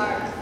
stars.